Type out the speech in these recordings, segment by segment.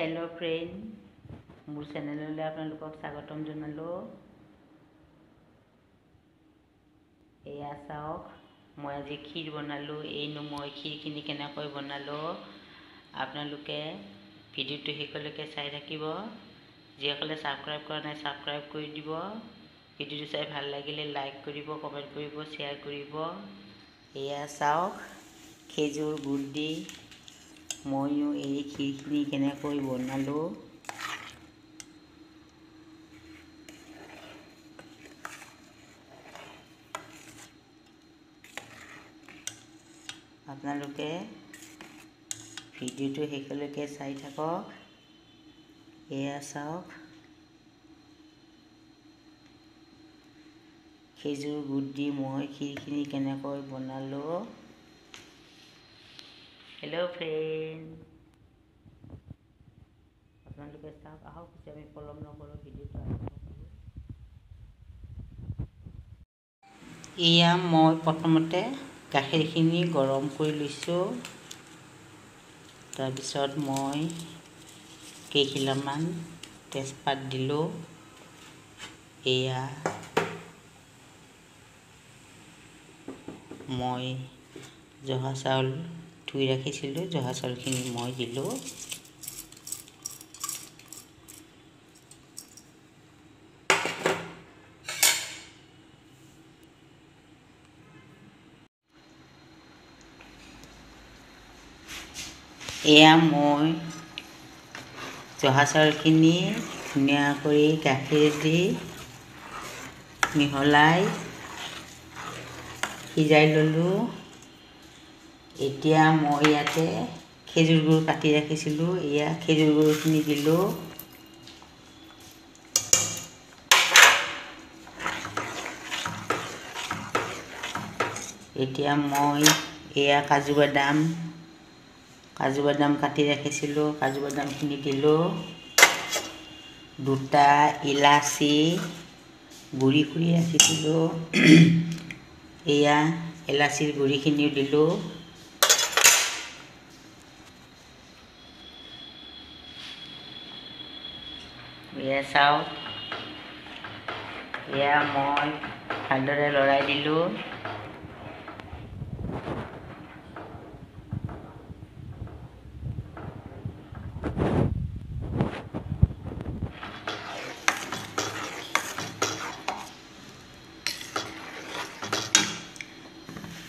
Hello friend মোৰ চেনেললৈ আপোনালোকক স্বাগতম জনালোঁ। এয়া চাওক মই আজি ক্ষীৰ বনালোঁ। এইনো মই ক্ষীৰখিনি কেনেকৈ বনালোঁ? আপোনালোকে ভিডিঅ'টো শেষলৈকে চাই থাকিব। যিসকলে ছাবস্ক্ৰাইব কৰা নাই ছাবস্ক্ৰাইব কৰি দিব। ভিডিঅ'টো চাই ভাল লাগিলে লাইক কৰিব কমেণ্ট কৰিব শ্বেয়াৰ কৰিব। এয়া চাওক খেজুৰ গুড় দি ময়ো এই ক্ষীৰখিনি কেনেকৈ বনালোঁ? আপোনালোকে ভিডিঅ'টো শেষলৈকে চাই থাকক। এয়া চাওক। খেজুৰ গুড় দি মই ক্ষীৰখিনি কেনেকৈ বনালোঁ? হেল্ল' ফ্ৰেণ্ড আপোনালোকে চাওক আহক পিছে আমি পলম নকৰোঁ ভিডিঅ'টো আৰম্ভ কৰোঁ এয়া মই প্ৰথমতে গাখীৰখিনি গৰম কৰি লৈছোঁ তাৰপিছত মই কেইখিলামান তেজপাত দিলোঁ এয়া মই জহা চাউল ধুই ৰাখিছিলোঁ জহা চাউলখিনি মই দিলোঁ। এয়া মই জহা চাউলখিনি ধুনীয়াকৈ গাখীৰ দি মিহলাই সিজাই ল'লোঁ। এতিয়া মই ইয়াতে খেজুৰ গুড় কাটি ৰাখিছিলোঁ এয়া খেজুৰ গুড়খিনি দিলোঁ। এতিয়া মই এয়া কাজু বাদাম কাজু বাদাম কাটি ৰাখিছিলোঁ কাজু বাদামখিনি দিলোঁ। দুটা ইলাচি গুড়ি কৰি ৰাখিছিলোঁ। এয়া ইলাচিৰ গুড়িখিনিও দিলোঁ। এয়া চাওক এয়া মই ভালদৰে লৰাই দিলোঁ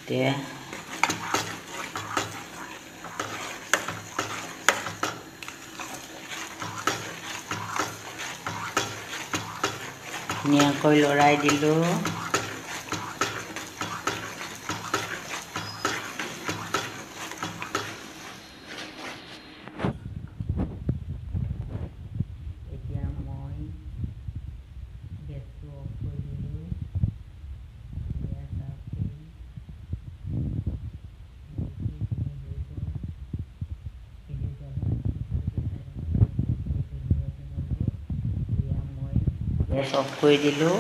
এতিয়া ধুনীয়াকৈ লৰাই দিলোঁ। এতিয়া মই গেছটো অফ কৰি দিলোঁ। গেছ অফ কৰি দিলোঁ